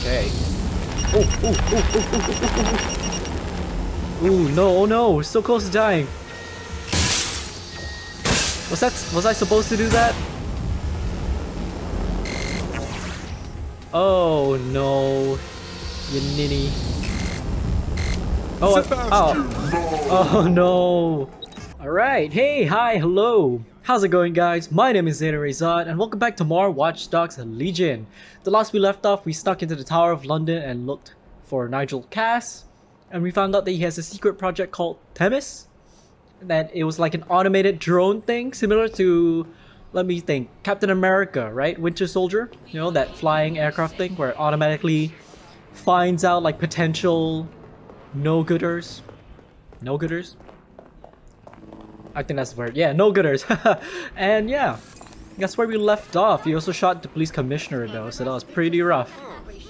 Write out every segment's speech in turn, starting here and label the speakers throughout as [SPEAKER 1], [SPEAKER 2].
[SPEAKER 1] Okay. Oh, oh, oh, oh, oh, oh, oh. Ooh, no, oh no, we're so close to dying. Was that, was I supposed to do that? Oh no, you ninny. Oh, I, oh, oh no. Alright, hey, hi, hello. How's it going guys? My name is Zaina and welcome back to more Watch Dogs Legion. The last we left off, we stuck into the Tower of London and looked for Nigel Cass. And we found out that he has a secret project called Themis. That it was like an automated drone thing, similar to, let me think, Captain America, right? Winter Soldier? You know, that flying aircraft thing where it automatically finds out like potential no-gooders. No-gooders? I think that's word. Yeah, no-gooders. and yeah, that's where we left off. He also shot the police commissioner though, so that was pretty rough.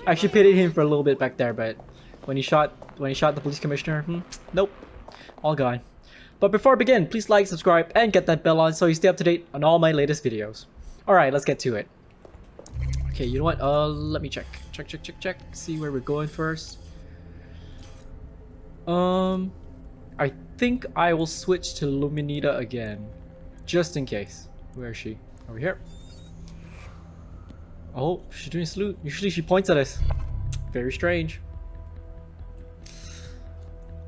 [SPEAKER 1] I actually pitied him for a little bit back there, but when he shot when he shot the police commissioner, hmm, nope, all gone. But before I begin, please like, subscribe, and get that bell on so you stay up to date on all my latest videos. Alright, let's get to it. Okay, you know what? Uh, let me check. Check, check, check, check. See where we're going first. Um, I think I will switch to Luminita again, just in case. Where is she? Over here. Oh, she's doing a salute. Usually she points at us. Very strange.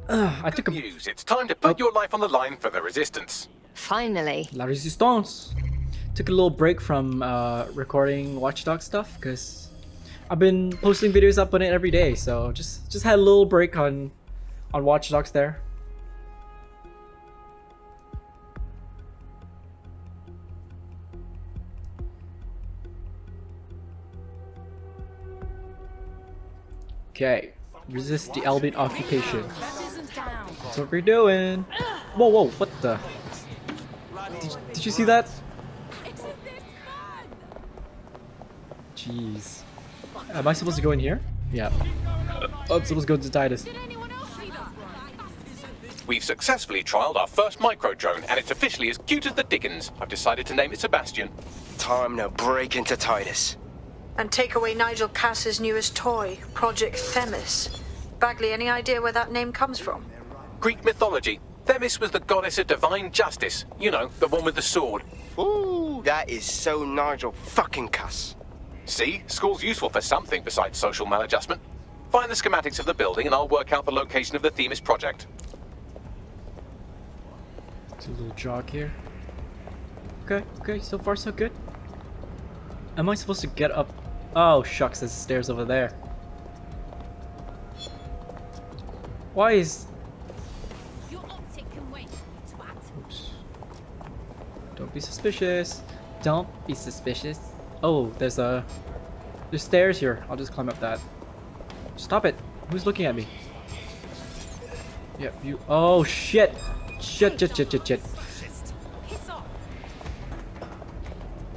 [SPEAKER 1] Uh, I took a...
[SPEAKER 2] news. It's time to put oh. your life on the line for the Resistance.
[SPEAKER 3] Finally.
[SPEAKER 1] La Resistance. Took a little break from uh, recording Watchdog stuff because I've been posting videos up on it every day. So just just had a little break on on Watch Dogs there. Okay, resist the Albion occupation. That's what we're doing. Whoa, whoa, what the? Did, did you see that? Jeez. Am I supposed to go in here? Yeah. Oh, I'm supposed to go to Titus.
[SPEAKER 2] We've successfully trialed our first micro drone, and it's officially as cute as the Dickens. I've decided to name it Sebastian.
[SPEAKER 4] Time to break into Titus.
[SPEAKER 5] And take away Nigel Cass's newest toy, Project Themis. Bagley, any idea where that name comes from?
[SPEAKER 2] Greek mythology. Themis was the goddess of divine justice. You know, the one with the sword.
[SPEAKER 4] Ooh, that is so Nigel fucking Cass.
[SPEAKER 2] See? School's useful for something besides social maladjustment. Find the schematics of the building and I'll work out the location of the Themis project.
[SPEAKER 1] a little jog here. Okay, okay, so far so good. Am I supposed to get up? Oh shucks, there's stairs over there. Why is... Oops. Don't be suspicious. Don't be suspicious. Oh, there's a... There's stairs here. I'll just climb up that. Stop it. Who's looking at me? Yep, you... Oh, shit! Shit, shit, shit, shit, shit. Is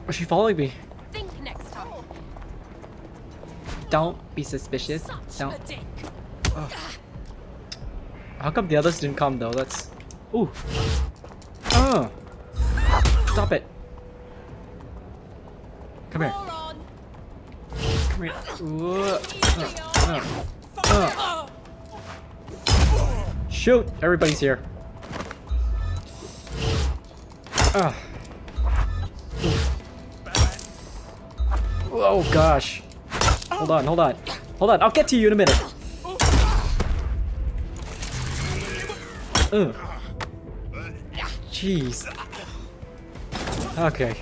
[SPEAKER 1] oh, she following me? Don't be suspicious. Don't. Oh. How come the others didn't come though? That's. Ooh. Uh. Stop it. Come here. Come here. Uh, uh, uh. Shoot! Everybody's here. Oh gosh. Hold on, hold on. Hold on, I'll get to you in a minute. Ugh. Jeez. Okay.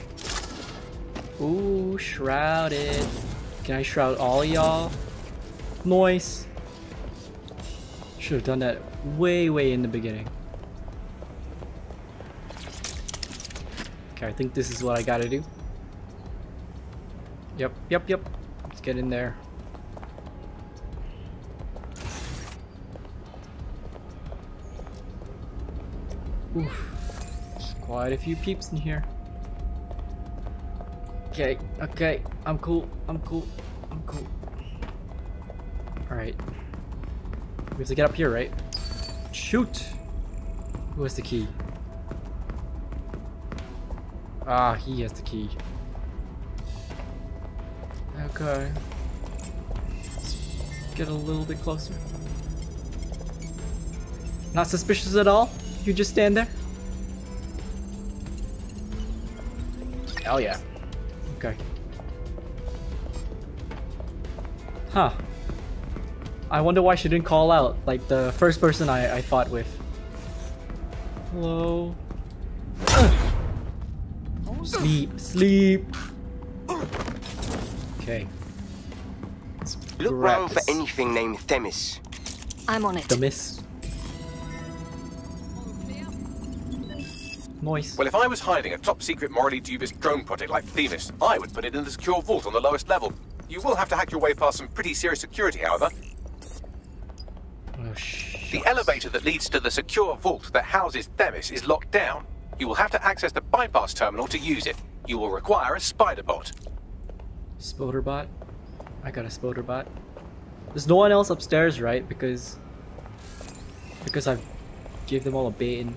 [SPEAKER 1] Ooh, shrouded. Can I shroud all y'all? Noise. Should have done that way, way in the beginning. Okay, I think this is what I gotta do. Yep, yep, yep. Get in there. Oof. There's quite a few peeps in here. Okay, okay. I'm cool. I'm cool. I'm cool. Alright. We have to get up here, right? Shoot! Who has the key? Ah, he has the key. Okay. Let's get a little bit closer. Not suspicious at all? You just stand there? Hell yeah. Okay. Huh. I wonder why she didn't call out, like the first person I, I fought with. Hello? Sleep, sleep. Okay. Let's
[SPEAKER 4] Look
[SPEAKER 1] grab
[SPEAKER 4] round for anything named Themis.
[SPEAKER 3] I'm on it.
[SPEAKER 1] The miss.
[SPEAKER 2] Well, if I was hiding a top secret morally dubious drone project like Themis, I would put it in the secure vault on the lowest level. You will have to hack your way past some pretty serious security, however.
[SPEAKER 1] Oh,
[SPEAKER 2] The elevator that leads to the secure vault that houses Themis is locked down. You will have to access the bypass terminal to use it. You will require a spider bot.
[SPEAKER 1] Spoderbot. I got a Spoderbot. There's no one else upstairs, right? Because because I've gave them all a bait and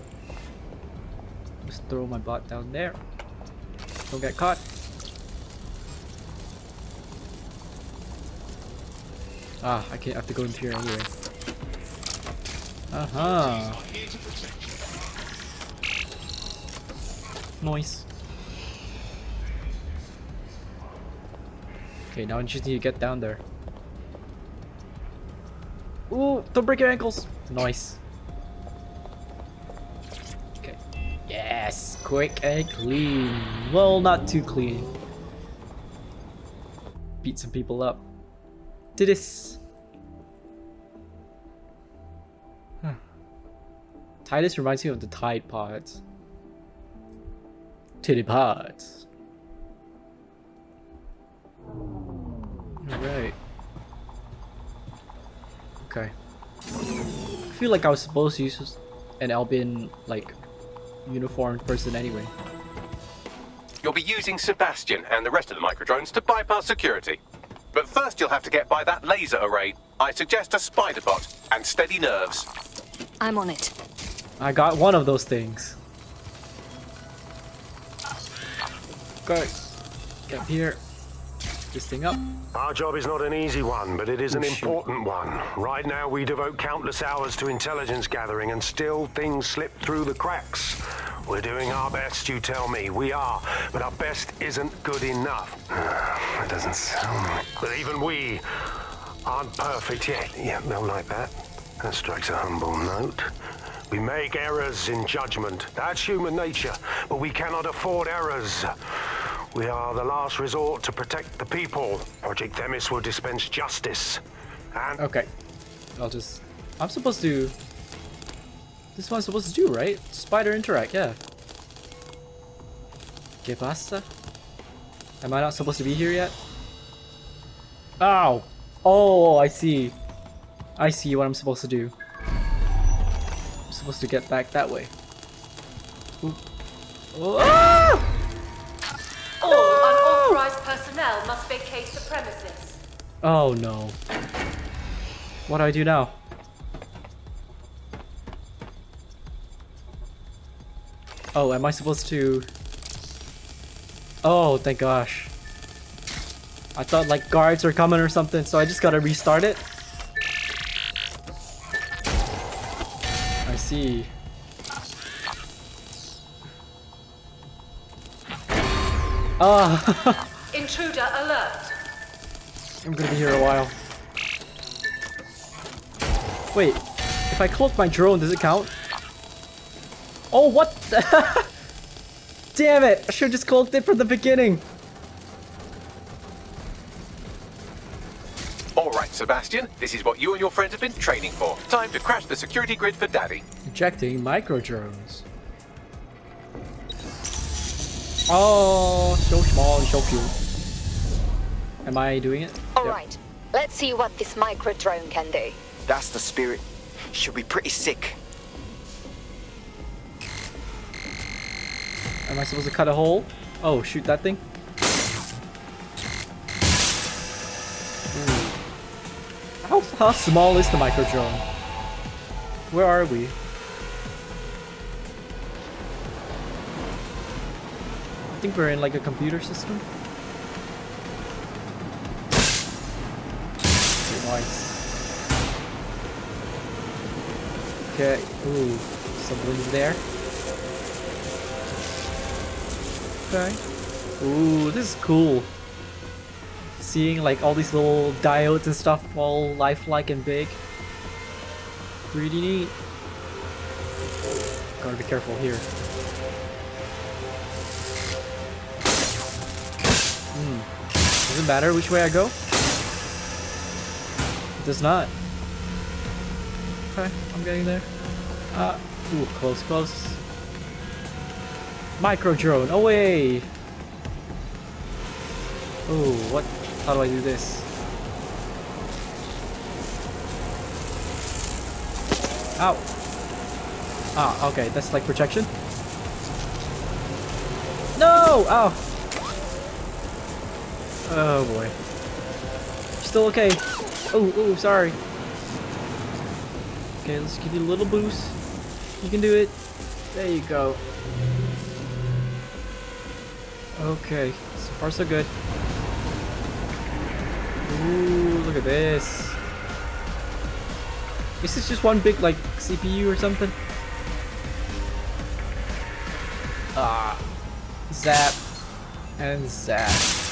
[SPEAKER 1] just throw my bot down there. Don't get caught. Ah, I can't I have to go into here anyway. Uh huh. Okay, now I just need to get down there. Ooh, don't break your ankles. Nice. Okay. Yes, quick and clean. Well, not too clean. Beat some people up. Do this. Hmm. Huh. Titus reminds me of the Tide Pods. Titty Pods. Alright. Okay. I feel like I was supposed to use an Albion, like, uniformed person anyway.
[SPEAKER 2] You'll be using Sebastian and the rest of the microdrones to bypass security. But first you'll have to get by that laser array. I suggest a spider bot and steady nerves.
[SPEAKER 3] I'm on it.
[SPEAKER 1] I got one of those things. Okay. Get up here. This thing up.
[SPEAKER 6] Our job is not an easy one, but it is an
[SPEAKER 1] Oh, shoot.
[SPEAKER 6] important one. Right now, we devote countless hours to intelligence gathering, and still things slip through the cracks. We're doing our best, you tell me. We are, but our best isn't good enough. It doesn't sound right. But even we aren't perfect yet. Yeah, they'll like that. That strikes a humble note. We make errors in judgment. That's human nature, but we cannot afford errors. We are the last resort to protect the people. Project Themis will dispense justice. And
[SPEAKER 1] Okay. I'll just... I'm supposed to... This is what I'm supposed to do, right? Spider interact, yeah. ¿Qué pasa? Am I not supposed to be here yet? Ow! Oh, I see. I see what I'm supposed to do. I'm supposed to get back that way. Oop. Oh, ah!
[SPEAKER 7] All personnel must vacate the premises.
[SPEAKER 1] Oh no. What do I do now? Oh, am I supposed to... Oh, thank gosh. I thought like guards were coming or something, so I just gotta restart it. I see. Ah,
[SPEAKER 7] Intruder alert.
[SPEAKER 1] I'm gonna be here a while. Wait, if I cloak my drone, does it count? Oh, what? the- Damn it! I should've just cloaked it from the beginning.
[SPEAKER 2] Alright, Sebastian, this is what you and your friends have been training for. Time to crash the security grid for Daddy.
[SPEAKER 1] Ejecting micro drones. Oh, so small and so cute. Am I doing it?
[SPEAKER 8] All
[SPEAKER 1] Yep.
[SPEAKER 8] right, let's see what this micro drone can do.
[SPEAKER 4] That's the spirit. She'll be pretty sick.
[SPEAKER 1] Am I supposed to cut a hole? Oh, shoot that thing? Ooh. How, how small is the micro drone? Where are we? think we're in like a computer system. Nice. Okay, ooh, someone's there. Okay. Ooh, this is cool. Seeing like all these little diodes and stuff all lifelike and big. Pretty neat. Gotta be careful here. Hmm. Doesn't matter which way I go. It does not. Okay, I'm getting there. Uh, ooh, close, close. Micro drone, away! Oh, what? How do I do this? Ow! Ah, okay, that's like protection. No! Ow! Oh boy. Still okay. Oh, oh, sorry. Okay, let's give you a little boost. You can do it. There you go. Okay, so far so good. Ooh, look at this. Is this just one big, like, CPU or something? Ah. Zap. And zap.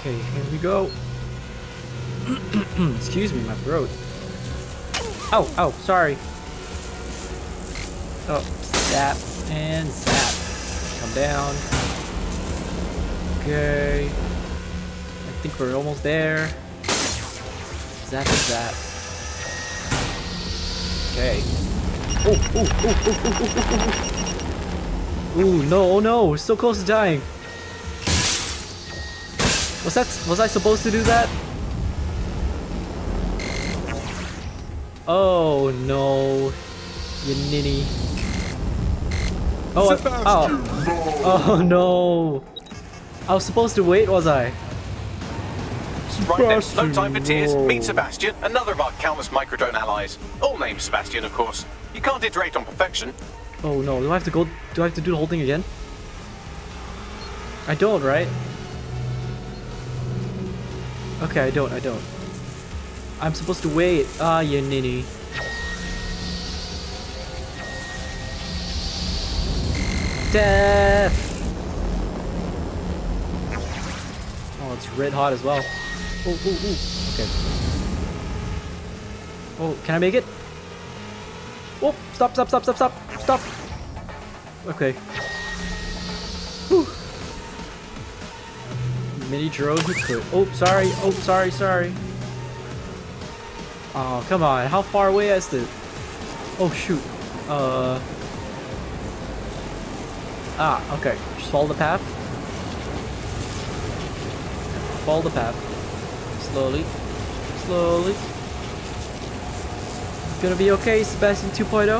[SPEAKER 1] Okay, here we go. Excuse me, my throat. Oh, oh, sorry. Oh, zap and zap. Come down. Okay. I think we're almost there. Zap and zap. Okay. Oh, oh, oh, oh, oh, oh, oh, oh. Ooh, no, oh no, we're so close to dying. Was that, was I supposed to do that? Oh no, you ninny. Oh, I, oh, oh no. I was supposed to wait, was I?
[SPEAKER 2] Right then, no time for tears.
[SPEAKER 1] no.
[SPEAKER 2] Meet Sebastian, another of our countless microdrone allies. All named Sebastian, of course. You can't iterate on perfection.
[SPEAKER 1] Oh no, do I have to go, do I have to do the whole thing again? I don't, right? Okay, I don't, I don't. I'm supposed to wait. Ah, you ninny. Death! Oh, it's red hot as well. Oh, oh, oh. Okay. Oh, can I make it? Oh, stop, stop, stop, stop, stop, stop. Okay. Mini could. Oh, sorry. Oh, sorry, sorry. Oh, come on. How far away is it? Oh, shoot. Uh. Ah, okay. Just follow the path. Follow the path. Slowly. Slowly. Gonna be okay, Sebastian 2.0?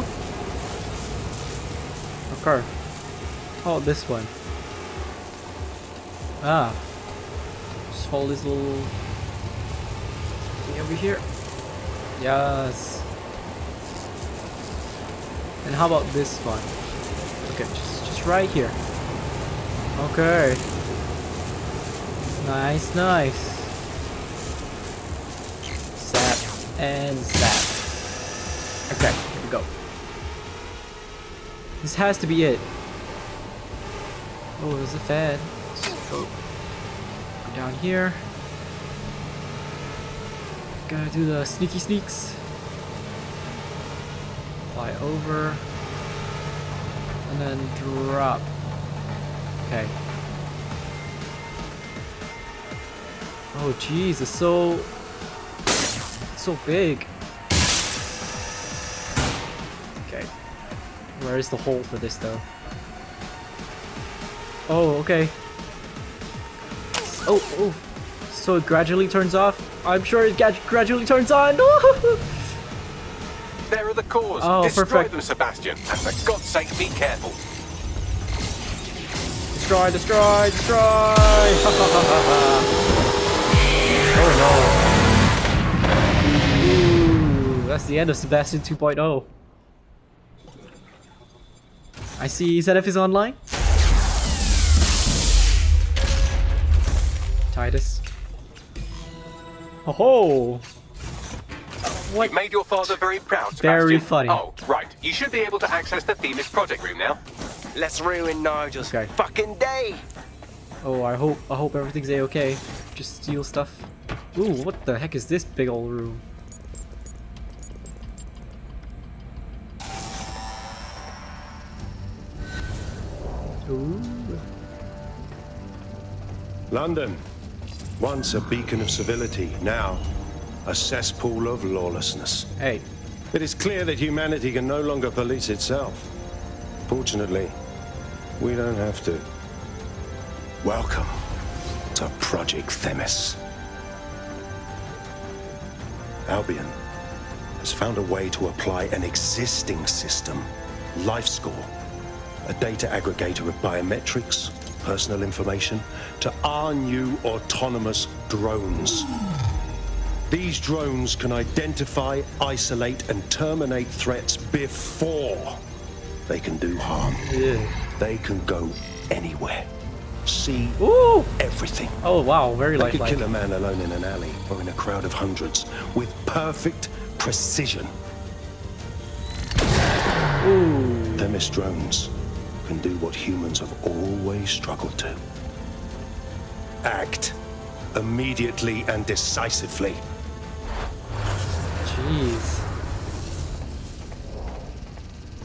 [SPEAKER 1] Okay. Oh, this one. Ah. Follow this little thing over here. Yes. And how about this one? Okay, just just right here. Okay. Nice, nice. Zap and zap. Okay, here we go. This has to be it. Oh, there's a fan. Go down here. Gotta do the sneaky sneaks. Fly over. And then drop. Okay. Oh jeez, it's so so big. Okay. Where is the hole for this though? Oh, okay. Oh, oh. So it gradually turns off? I'm sure it gradually turns on.
[SPEAKER 2] There are the cores.
[SPEAKER 1] Oh,
[SPEAKER 2] Destroy
[SPEAKER 1] perfect.
[SPEAKER 2] them, Sebastian. And for God's sake, be careful.
[SPEAKER 1] destroy, destroy, destroy! oh no. Ooh, that's the end of Sebastian 2.0. I see Zenith is online. Titus. Oh ho! What?
[SPEAKER 2] You've made your father very proud,
[SPEAKER 1] Very funny.
[SPEAKER 2] Oh, right. You should be able to access the Themis project room now.
[SPEAKER 4] Let's ruin Nigel's
[SPEAKER 1] Okay.
[SPEAKER 4] fucking day.
[SPEAKER 1] Oh, I hope I hope everything's a okay. Just steal stuff. Ooh, what the heck is this big old room? Ooh.
[SPEAKER 6] London, once a beacon of civility, now a cesspool of lawlessness.
[SPEAKER 1] Hey,
[SPEAKER 6] It is clear that humanity can no longer police itself. Fortunately, we don't have to. Welcome to Project Themis. Albion has found a way to apply an existing system, LifeScore, a data aggregator of biometrics, personal information, to our new autonomous drones. These drones can identify, isolate, and terminate threats before they can do harm.
[SPEAKER 1] yeah.
[SPEAKER 6] They can go anywhere, see
[SPEAKER 1] Ooh!
[SPEAKER 6] everything.
[SPEAKER 1] Oh wow, very like.
[SPEAKER 6] They could
[SPEAKER 1] lifelike.
[SPEAKER 6] kill a man alone in an alley or in a crowd of hundreds with perfect precision.
[SPEAKER 1] Ooh.
[SPEAKER 6] Themis drones can do what humans have always struggled to. Act immediately and decisively.
[SPEAKER 1] Jeez.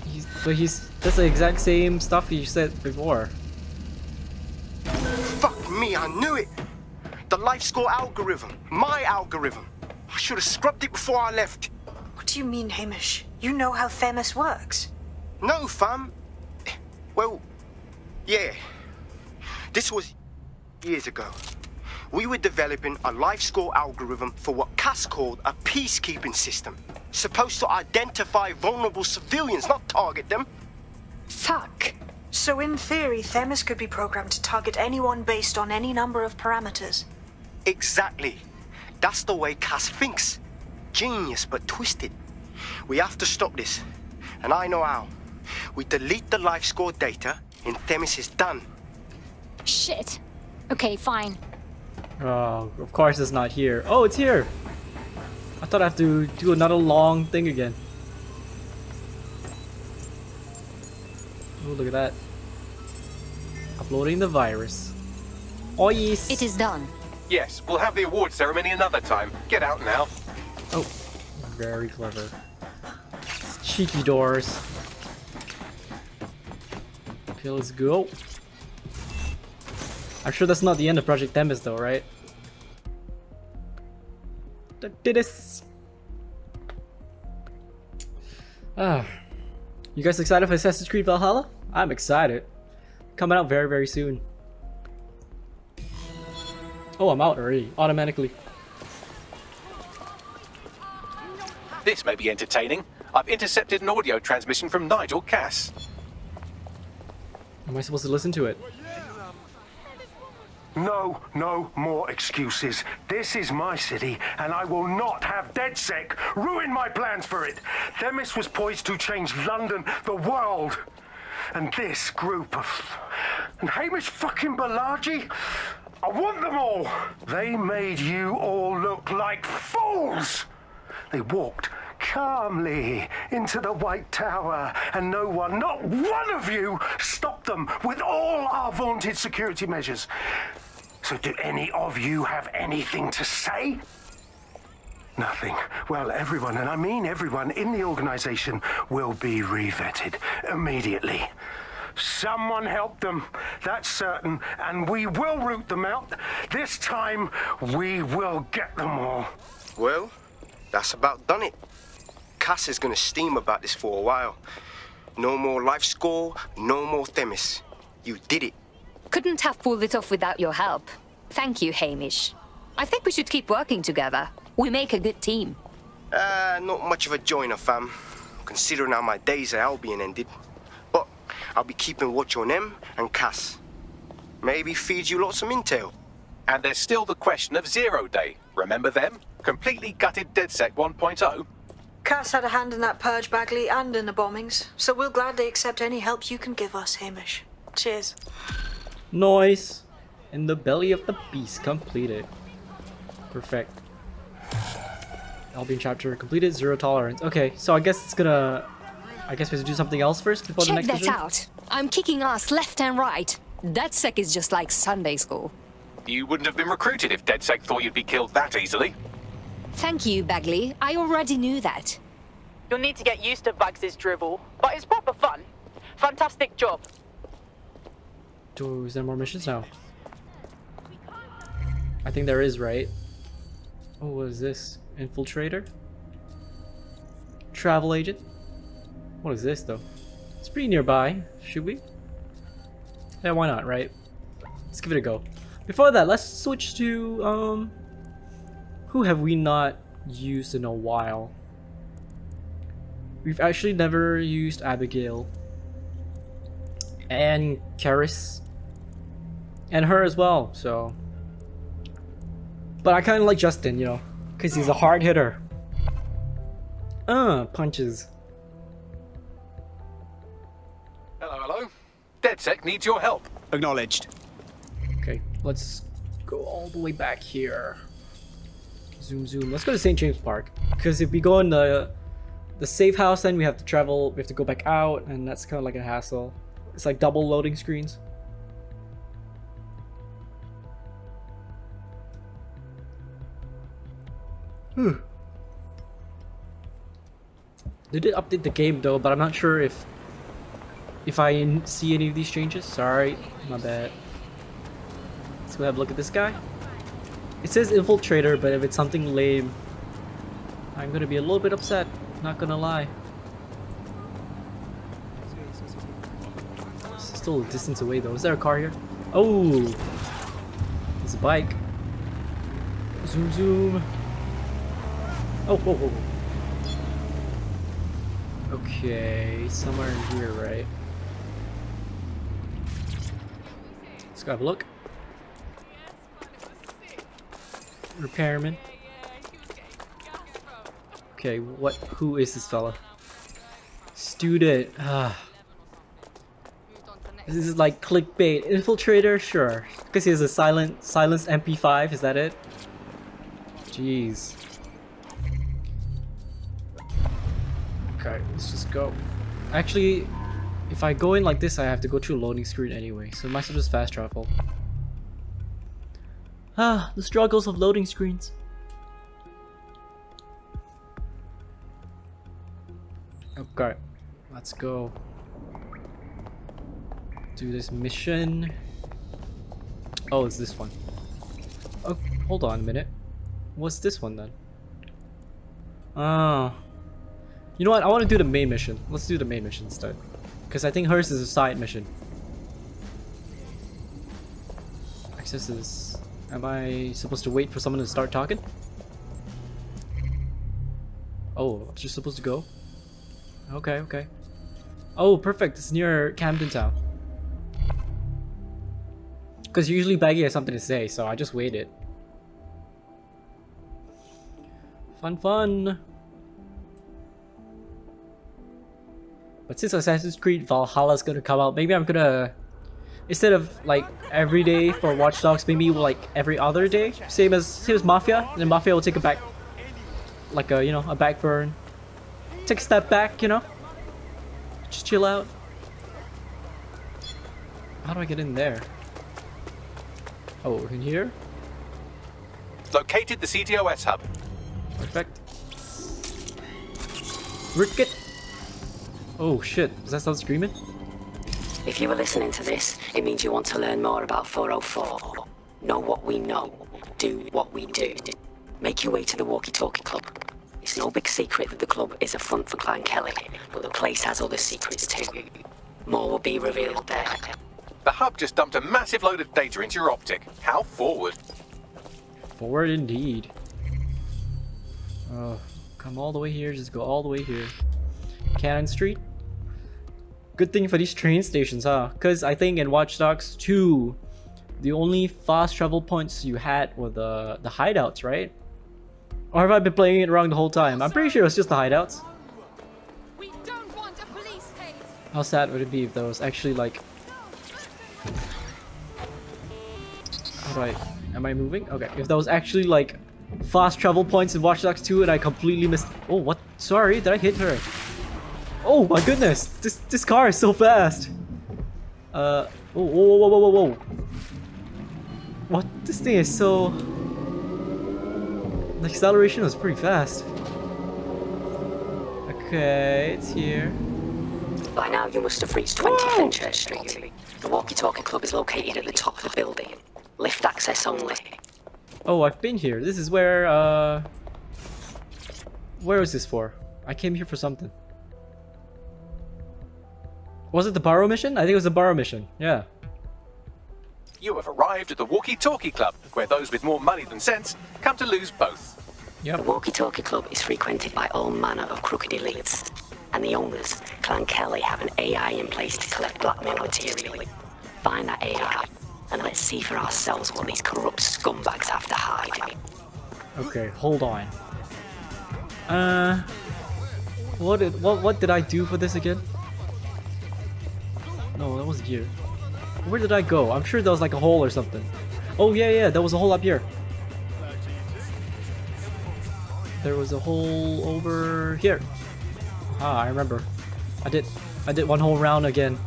[SPEAKER 1] He's, but he's that's the exact same stuff you said before.
[SPEAKER 4] Fuck me, I knew it. The life score algorithm. My algorithm. I should have scrubbed it before I left.
[SPEAKER 5] What do you mean, Hamish? You know how Themis works.
[SPEAKER 4] No, fam. Well, yeah. This was years ago. We were developing a life score algorithm for what Cass called a peacekeeping system. Supposed to identify vulnerable civilians, not target them.
[SPEAKER 8] Fuck.
[SPEAKER 5] So in theory, Themis could be programmed to target anyone based on any number of parameters.
[SPEAKER 4] Exactly. That's the way Cass thinks. Genius, but twisted. We have to stop this. And I know how. We delete the life score data, and Themis is done.
[SPEAKER 8] Shit. Okay, fine.
[SPEAKER 1] Oh, of course it's not here. Oh, it's here! I thought I have to do another long thing again. Oh, look at that. Uploading the virus. Oh, yes!
[SPEAKER 8] It is done.
[SPEAKER 2] Yes, we'll have the award ceremony another time. Get out now.
[SPEAKER 1] Oh, very clever. Cheeky doors. Okay, let's go. I'm sure that's not the end of Project Tempest though, right? Did this. Ah. You guys excited for Assassin's Creed Valhalla? I'm excited. Coming out very, very soon. Oh, I'm out already, automatically.
[SPEAKER 2] This may be entertaining. I've intercepted an audio transmission from Nigel Cass.
[SPEAKER 1] Am I supposed to listen to it?
[SPEAKER 6] No, no more excuses. This is my city, and I will not have DedSec ruin my plans for it. Themis was poised to change London, the world. And this group of... And Hamish fucking Balaji? I want them all. They made you all look like fools. They walked calmly into the White Tower, and no one, not one of you, stopped them with all our vaunted security measures. So, do any of you have anything to say? Nothing. Well, everyone, and I mean everyone in the organization, will be revetted immediately. Someone help them, that's certain, and we will root them out. This time, we will get them all.
[SPEAKER 4] Well, that's about done it. Cass is gonna steam about this for a while. No more life score, no more Themis. You did it.
[SPEAKER 8] Couldn't have pulled it off without your help. Thank you, Hamish. I think we should keep working together. We make a good team.
[SPEAKER 4] Uh, not much of a joiner, fam. Considering how my days at Albion ended. But I'll be keeping watch on them and Cass. Maybe feed you lots of intel.
[SPEAKER 2] And there's still the question of Zero Day. Remember them? Completely gutted DedSec 1.0?
[SPEAKER 5] Cass had a hand in that purge, Bagley, and in the bombings, so we'll gladly accept any help you can give us, Hamish. Cheers.
[SPEAKER 1] Noise in the belly of the beast completed. Perfect. Albion chapter completed, zero tolerance. Okay, so I guess it's gonna... I guess we have to do something else first before
[SPEAKER 8] Check
[SPEAKER 1] the next
[SPEAKER 8] that
[SPEAKER 1] mission?
[SPEAKER 8] out. I'm kicking ass left and right. DedSec is just like Sunday school.
[SPEAKER 2] You wouldn't have been recruited if DedSec thought you'd be killed that easily.
[SPEAKER 8] Thank you, Bagley. I already knew that.
[SPEAKER 9] You'll need to get used to Bugs' dribble, but it's proper fun. Fantastic job.
[SPEAKER 1] Do, is there more missions? now? I think there is, right? Oh, what is this? Infiltrator? Travel agent? What is this, though? It's pretty nearby. Should we? Yeah, why not, right? Let's give it a go. Before that, let's switch to, um... Who have we not used in a while? We've actually never used Abigail. And Karis. And her as well, so... But I kind of like Justin, you know, because he's a hard hitter. Uh, punches.
[SPEAKER 2] Hello, hello. DedSec needs your help.
[SPEAKER 10] Acknowledged.
[SPEAKER 1] Okay, let's go all the way back here. Zoom, zoom. Let's go to St. James Park. Because if we go in the the safe house, then we have to travel. We have to go back out, and that's kind of like a hassle. It's like double loading screens. Hmm. They did update the game though, but I'm not sure if if I see any of these changes. Sorry, my bad. Let's go have a look at this guy. It says infiltrator, but if it's something lame, I'm gonna be a little bit upset. Not gonna lie. It's still a distance away though. Is there a car here? Oh, there's a bike. Zoom, zoom. Oh. Okay, somewhere in here, right? Let's go have a look. Repairman. Okay, what? Who is this fella? Student. Ah. This is like clickbait. Infiltrator, sure. Because he has a silent, silenced MP5. Is that it? Jeez. Okay, let's just go. Actually, if I go in like this, I have to go through a loading screen anyway, so might as well just fast travel. Ah, the struggles of loading screens. Okay, let's go. Do this mission. Oh, it's this one. Oh, hold on a minute. What's this one then? Oh. You know what? I want to do the main mission. Let's do the main mission instead. Because I think hers is a side mission. Access is... Am I supposed to wait for someone to start talking? Oh, I'm just supposed to go? Okay, okay. Oh, perfect. It's near Camden Town. Because usually Baggy has something to say, so I just waited. Fun, fun. But since Assassin's Creed Valhalla is gonna come out, maybe I'm gonna instead of like every day for Watch Dogs, maybe like every other day, same as same as Mafia. And then Mafia will take a back, like a you know a back burn, take a step back, you know, just chill out. How do I get in there? Oh, in here.
[SPEAKER 2] Located the CTOS hub.
[SPEAKER 1] Perfect. Ricket. Oh shit, does that sound screaming?
[SPEAKER 11] If you were listening to this, it means you want to learn more about 404. Know what we know. Do what we do. Make your way to the Walkie Talkie Club. It's no big secret that the club is a front for Clan Kelly, but the place has other secrets too. More will be revealed there.
[SPEAKER 2] The hub just dumped a massive load of data into your optic. How forward?
[SPEAKER 1] Forward indeed. Oh, come all the way here, just go all the way here. Cannon Street. Good thing for these train stations, huh? Because I think in Watch Dogs 2, the only fast travel points you had were the, the hideouts, right? Or have I been playing it wrong the whole time? I'm pretty sure it was just the hideouts. How sad would it be if there was actually like... How do I... Am I moving? Okay, if there was actually like fast travel points in Watch Dogs 2 and I completely missed- Oh, what? Sorry, did I hit her? Oh my goodness! This this car is so fast! Uh, whoa, whoa, whoa, whoa, whoa, whoa. What? This thing is so... The acceleration was pretty fast. Okay, it's here.
[SPEAKER 11] By now, you must have reached 20 Fenchurch Street. The Walkie Talkie Club is located at the top of the building. Lift access only.
[SPEAKER 1] Oh, I've been here. This is where, uh... Where was this for? I came here for something. Was it the Barrow mission? I think it was the Barrow mission. Yeah.
[SPEAKER 2] You have arrived at the Walkie Talkie Club, where those with more money than sense come to lose both.
[SPEAKER 11] The Walkie Talkie Club is frequented by all manner of crooked elites. And the owners, Clan Kelly, have an AI in place to collect blackmail material. Find that AI, and let's see for ourselves what these corrupt scumbags have to hide.
[SPEAKER 1] Okay, hold on. Uh... What did, what, what did I do for this again? No, that was gear. Where did I go? I'm sure there was like a hole or something. Oh yeah, yeah, there was a hole up here. There was a hole over here. Ah, I remember. I did, I did one whole round again.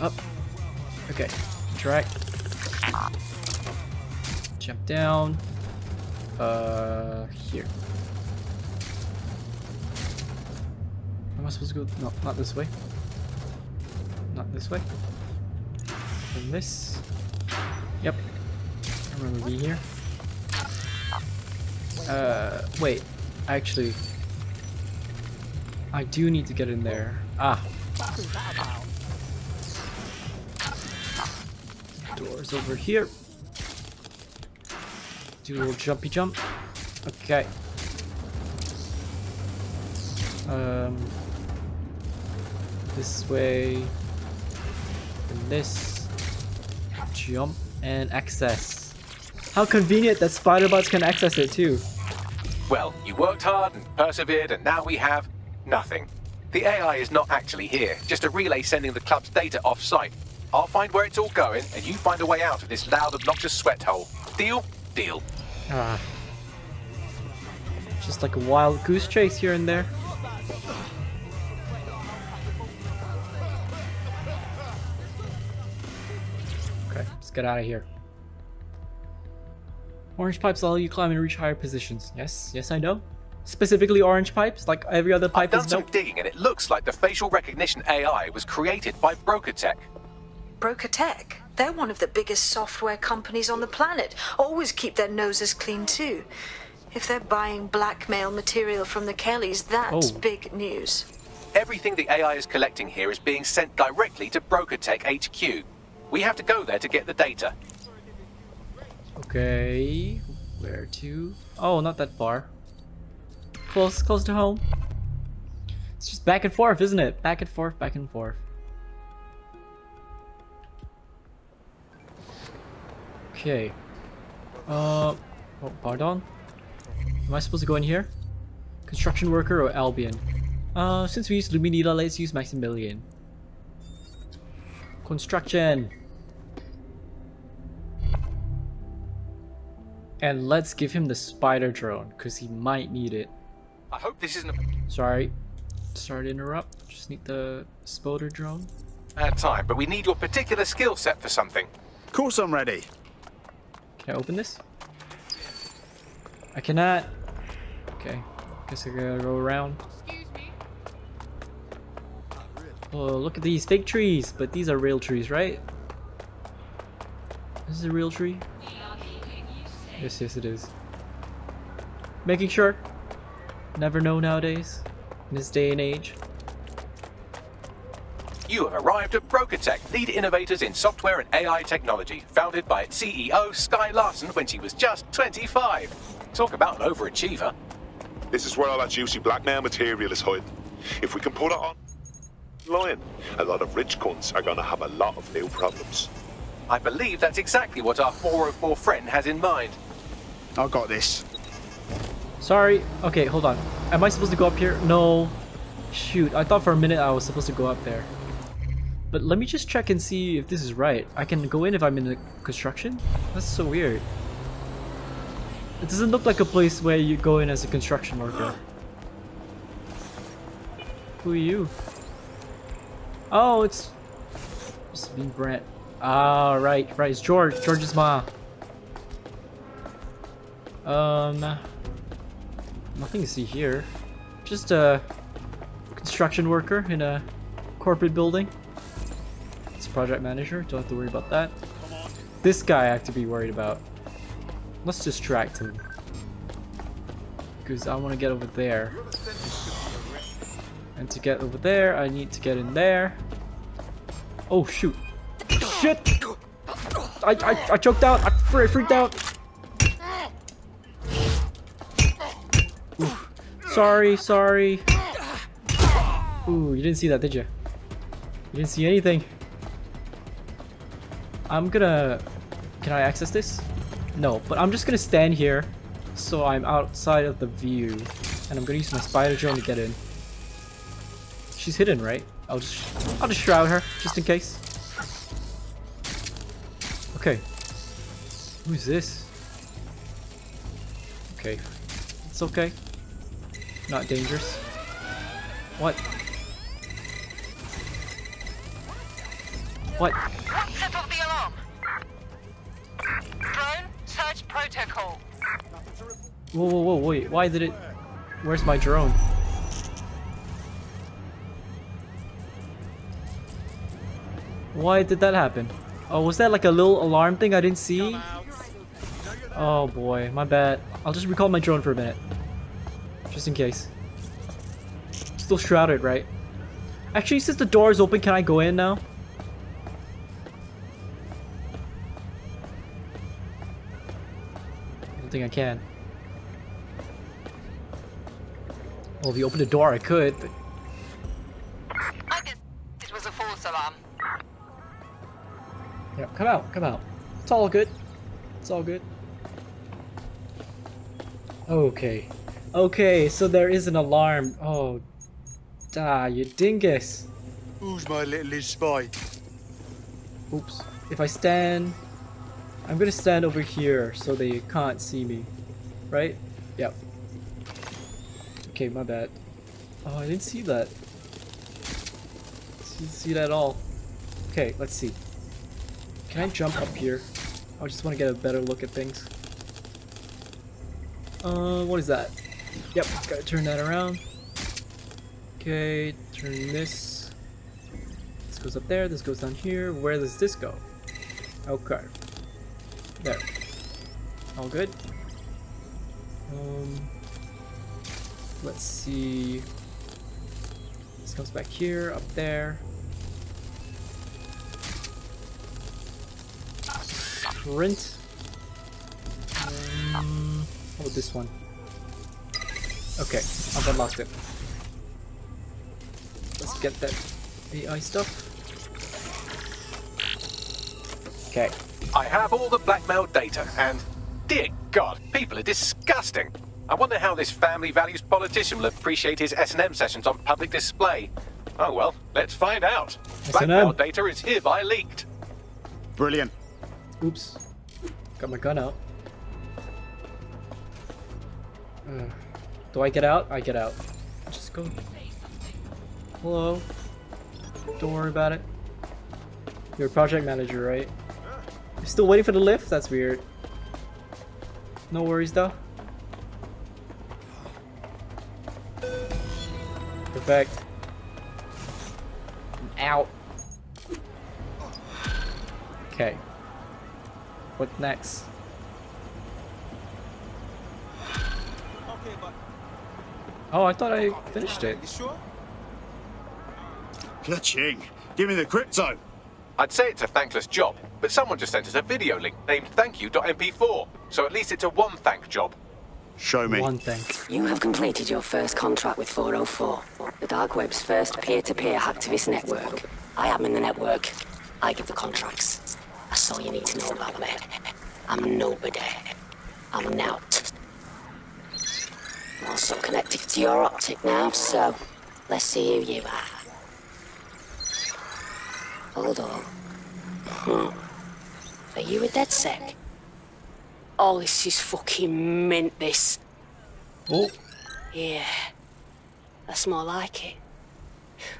[SPEAKER 1] Up. Okay. Track. Jump down. Uh, here. Am I supposed to go? No, not this way. Not this way. And this. Yep. I remember being here. Uh, wait. Actually, I do need to get in there. Ah. Doors over here. Do a little jumpy jump. Okay. Um, this way. And this. Jump and access. How convenient that spider bots can access it too.
[SPEAKER 2] Well, you worked hard and persevered, and now we have nothing. The AI is not actually here, just a relay sending the club's data off-site. I'll find where it's all going, and you find a way out of this loud, obnoxious sweat hole. Deal? Deal.
[SPEAKER 1] Ah. Just like a wild goose chase here and there. Let's get out of here. Orange pipes allow you to climb and reach higher positions. Yes, yes I know. Specifically orange pipes, like every other pipe
[SPEAKER 2] I've done
[SPEAKER 1] is
[SPEAKER 2] some
[SPEAKER 1] no.
[SPEAKER 2] digging, and it looks like the facial recognition AI was created by Broca Tech.
[SPEAKER 5] Broca Tech. They're one of the biggest software companies on the planet. Always keep their noses clean too. If they're buying blackmail material from the Kellys, that's
[SPEAKER 2] Oh.
[SPEAKER 5] big news.
[SPEAKER 2] Everything the AI is collecting here is being sent directly to Broca Tech HQ. We have to go there to get the data.
[SPEAKER 1] Okay, where to? Oh, not that far. Close, close to home. It's just back and forth, isn't it? Back and forth, back and forth. Okay. Uh, oh, pardon? Am I supposed to go in here? Construction worker or Albion? Uh, since we use Luminita, let's use Maximilian. Construction! And let's give him the spider drone, because he might need it.
[SPEAKER 2] I hope this isn't
[SPEAKER 1] Sorry. Sorry to interrupt. Just need the spider drone.
[SPEAKER 2] a bad time, but we need your particular skill set for something.
[SPEAKER 10] Of course I'm ready.
[SPEAKER 1] Can I open this? I cannot. Okay. Guess I gotta go around. Excuse me. Oh, look at these fake trees, but these are real trees, right? This is a real tree? Yes, yes it is. Making sure. Never know nowadays. In this day and age.
[SPEAKER 2] You have arrived at Broca Tech, lead innovators in software and AI technology, founded by its CEO Skye Larsen when she was just 25. Talk about an overachiever.
[SPEAKER 12] This is where all that juicy blackmail material is hidden. If we can put it on line, a lot of rich cunts are gonna have a lot of new problems.
[SPEAKER 2] I believe that's exactly what our 404 friend has in mind.
[SPEAKER 10] I got this.
[SPEAKER 1] Sorry. Okay, hold on. Am I supposed to go up here? No. Shoot, I thought for a minute I was supposed to go up there. But let me just check and see if this is right. I can go in if I'm in the construction? That's so weird. It doesn't look like a place where you go in as a construction worker. Who are you? Oh, it's... It's being Brent. Ah, right, right. It's George. George's ma. Um... Nothing to see here. Just a construction worker in a corporate building. It's a project manager. Don't have to worry about that. This guy I have to be worried about. Let's distract him. Because I want to get over there. And to get over there, I need to get in there. Oh, shoot. Shit! I, I, I choked out. I freaked out. Ooh. Sorry, sorry. Ooh, you didn't see that, did you? You didn't see anything. I'm gonna... Can I access this? No, but I'm just gonna stand here so I'm outside of the view. And I'm gonna use my spider drone to get in. She's hidden, right? I'll just I'll just shroud her, just in case. Okay. Who's this? Okay. It's okay. Not dangerous. What? What?
[SPEAKER 13] Set off the alarm. Drone, search protocol.
[SPEAKER 1] Whoa, whoa, whoa, wait. Why did it... Where's my drone? Why did that happen? Oh, was that like a little alarm thing I didn't see? Oh boy, my bad. I'll just recall my drone for a minute. Just in case. Still shrouded, right? Actually, since the door is open, can I go in now? I don't think I can. Well, if you open the door, I could, but...
[SPEAKER 13] I guess it was a false alarm.
[SPEAKER 1] Yeah, come out, come out. It's all good. It's all good. Okay. Okay, so there is an alarm. Oh, da, you dingus.
[SPEAKER 10] Who's my little spy?
[SPEAKER 1] Oops. If I stand... I'm gonna stand over here so they can't see me. Right? Yep. Okay, my bad. Oh, I didn't see that. Didn't see that at all. Okay, let's see. Can I jump up here? I just want to get a better look at things. Uh, what is that? Yep, gotta turn that around. Okay, turn this. This goes up there, this goes down here. Where does this go? Okay. There. All good. Um, let's see. This comes back here, up there. Print. Um, about this one? Okay, I've unlocked it. Let's get that AI stuff. Okay.
[SPEAKER 2] I have all the blackmail data, and dear God, people are disgusting. I wonder how this family values politician will appreciate his S&M sessions on public display. Oh well, let's find out. Blackmail data is hereby leaked.
[SPEAKER 10] Brilliant.
[SPEAKER 1] Oops. Got my gun out. Uh, do I get out? I get out. Just go. Hello. Don't worry about it. You're a project manager, right? You're still waiting for the lift? That's weird. No worries though. Perfect. I'm out. Okay. What next? Oh, I thought I finished it.
[SPEAKER 10] Ka-ching! Give me the crypto!
[SPEAKER 2] I'd say it's a thankless job, but someone just sent us a video link named thankyou.mp4, so at least it's a one thank job.
[SPEAKER 10] Show me.
[SPEAKER 1] One thank.
[SPEAKER 11] You have completed your first contract with 404, the dark web's first peer-to-peer hacktivist network. I am in the network. I give the contracts. That's all you need to know about me. I'm nobody. I'm Nowt. I'm also connected to your optic now, so let's see who you are. Hold on. Hmm. Are you a DedSec?
[SPEAKER 13] Oh, this is fucking mint, this.
[SPEAKER 1] Oh.
[SPEAKER 13] Yeah. That's more like it.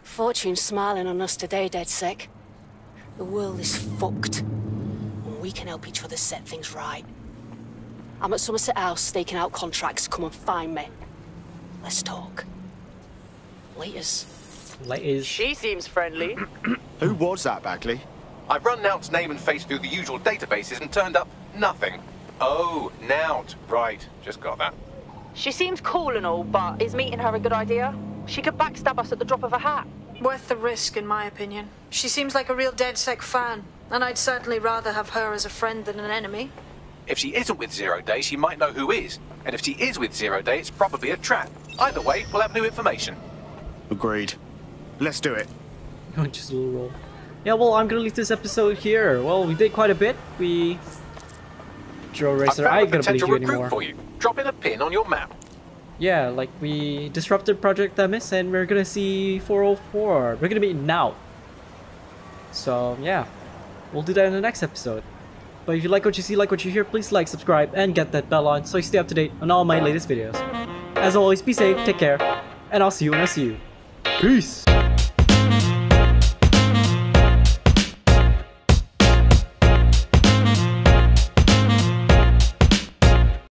[SPEAKER 13] Fortune's smiling on us today, DedSec. The world is fucked. And we can help each other set things right. I'm at Somerset House staking out contracts. Come and find me. Let's talk. Laters.
[SPEAKER 1] Laters.
[SPEAKER 9] She seems friendly.
[SPEAKER 10] Who was that, Bagley?
[SPEAKER 2] I've run Nowt's name and face through the usual databases and turned up nothing. Oh, Nout. Right, just got that.
[SPEAKER 9] She seems cool and all, but is meeting her a good idea? She could backstab us at the drop of a hat.
[SPEAKER 5] Worth the risk, in my opinion. She seems like a real DedSec fan, and I'd certainly rather have her as a friend than an enemy.
[SPEAKER 2] If she isn't with Zero Day, she might know who is. And if she is with Zero Day, it's probably a trap. Either way, we'll have new information.
[SPEAKER 10] Agreed. Let's do it.
[SPEAKER 1] Just a little roll. Yeah, well, I'm gonna leave this episode here. Well, we did quite a bit. We... Joe Racer, I ain't gonna believe
[SPEAKER 2] potential
[SPEAKER 1] you
[SPEAKER 2] recruit
[SPEAKER 1] anymore.
[SPEAKER 2] for you. Drop in a pin on your map.
[SPEAKER 1] Yeah, like we disrupted Project Themis and we're gonna see 404. We're gonna be now. So yeah, we'll do that in the next episode. But if you like what you see, like what you hear, please like, subscribe, and get that bell on so you stay up to date on all my latest videos. As always, be safe, take care, and I'll see you when I see you. Peace!